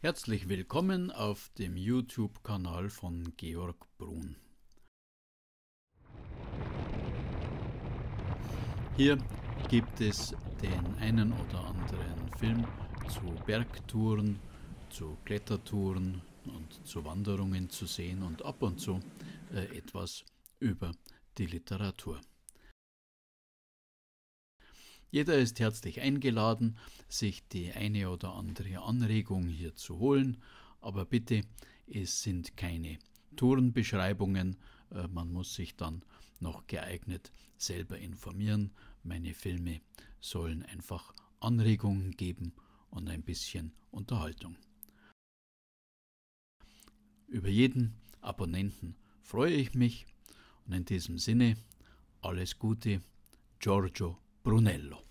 Herzlich willkommen auf dem YouTube-Kanal von Georg Brun. Hier gibt es den einen oder anderen Film zu Bergtouren, zu Klettertouren und zu Wanderungen zu sehen und ab und zu äh, etwas über die Literatur. Jeder ist herzlich eingeladen, sich die eine oder andere Anregung hier zu holen, aber bitte, es sind keine Tourenbeschreibungen, äh, man muss sich dann noch geeignet selber informieren. Meine Filme sollen einfach Anregungen geben und ein bisschen Unterhaltung. Über jeden Abonnenten freue ich mich und in diesem Sinne alles Gute, Giorgio Brunello.